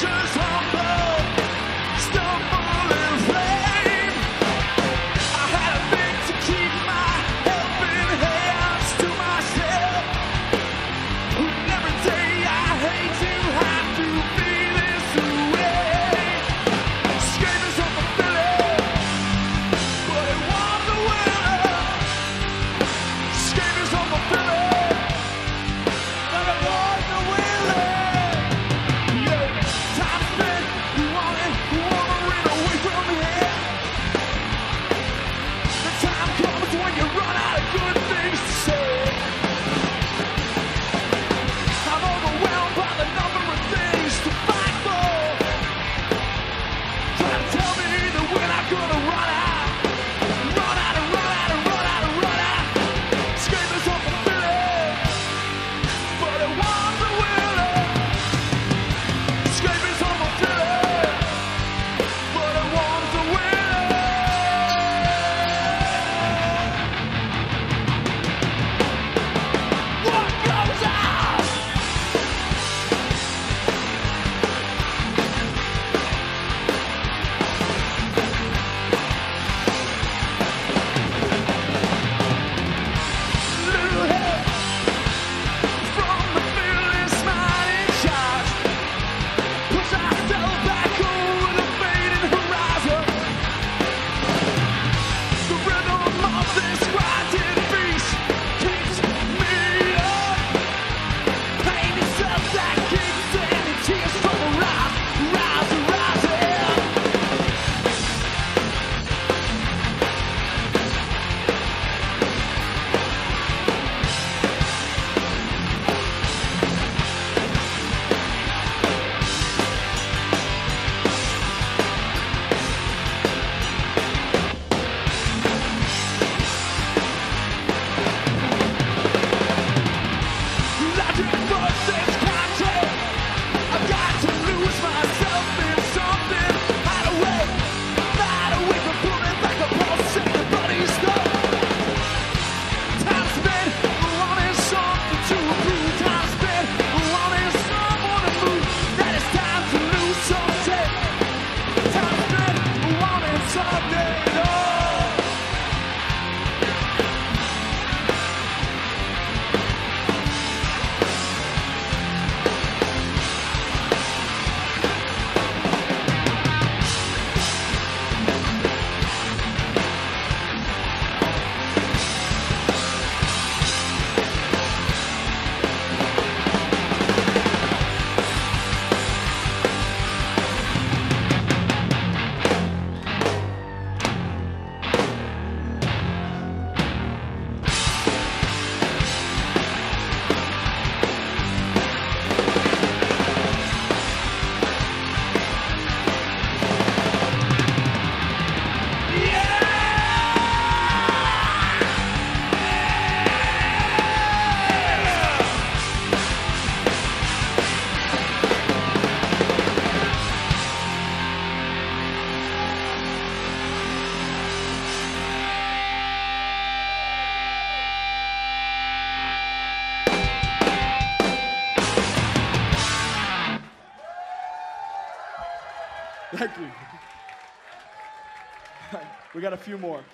Rodgers Thank you. we got a few more.